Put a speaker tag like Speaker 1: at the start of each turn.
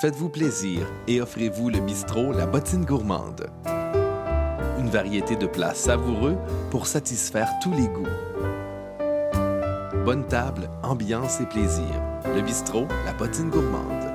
Speaker 1: faites-vous plaisir et offrez-vous le bistrot La Bottine Gourmande. Une variété de plats savoureux pour satisfaire tous les goûts. Bonne table, ambiance et plaisir. Le bistrot La Bottine Gourmande.